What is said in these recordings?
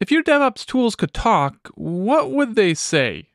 If your DevOps tools could talk, what would they say?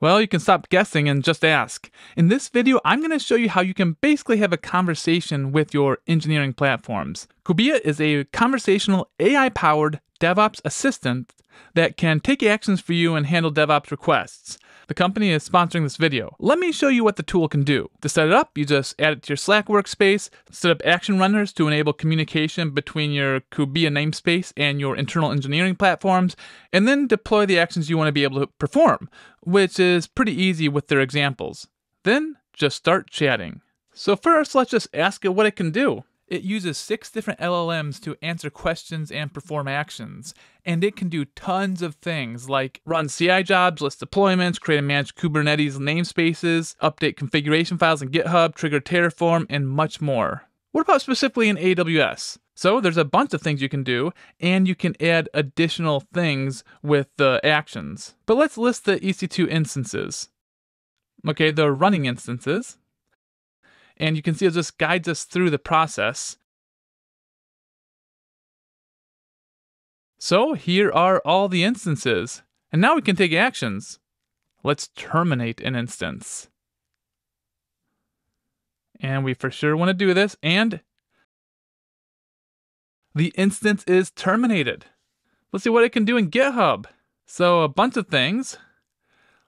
Well, you can stop guessing and just ask. In this video, I'm going to show you how you can basically have a conversation with your engineering platforms. Kubiya is a conversational AI powered DevOps assistant that can take actions for you and handle DevOps requests. The company is sponsoring this video. Let me show you what the tool can do. To set it up, you just add it to your Slack workspace, set up action runners to enable communication between your Kubiya namespace and your internal engineering platforms, and then deploy the actions you want to be able to perform, which is pretty easy with their examples. Then just start chatting. So first, let's just ask it what it can do. It uses six different LLMs to answer questions and perform actions, and it can do tons of things like run CI jobs, list deployments, create and manage Kubernetes namespaces, update configuration files in GitHub, trigger Terraform, and much more. What about specifically in AWS? So there's a bunch of things you can do, and you can add additional things with the actions. But let's list the EC2 instances. Okay, the running instances. And you can see it just guides us through the process. So here are all the instances. And now we can take actions. Let's terminate an instance. And we for sure want to do this. And the instance is terminated. Let's see what it can do in GitHub. So a bunch of things.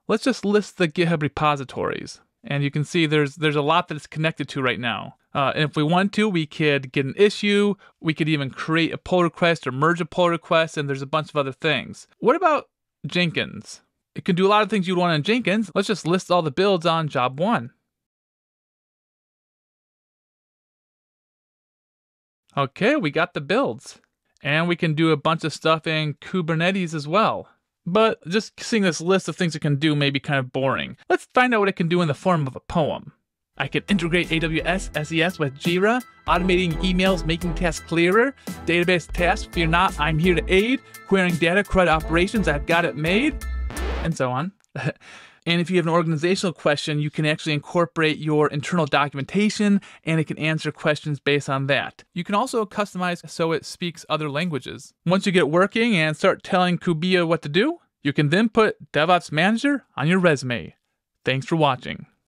Let's just list the GitHub repositories and you can see there's there's a lot that it's connected to right now. Uh, and if we want to, we could get an issue. We could even create a pull request or merge a pull request, and there's a bunch of other things. What about Jenkins? It can do a lot of things you'd want in Jenkins. Let's just list all the builds on job one. Okay, we got the builds. And we can do a bunch of stuff in Kubernetes as well. But just seeing this list of things it can do may be kind of boring. Let's find out what it can do in the form of a poem. I can integrate AWS SES with Jira, automating emails, making tasks clearer, database tasks, fear not, I'm here to aid, querying data, CRUD operations, I've got it made, and so on. and if you have an organizational question, you can actually incorporate your internal documentation and it can answer questions based on that. You can also customize so it speaks other languages. Once you get working and start telling Kubiya what to do, you can then put DevOps Manager on your resume. Thanks for watching.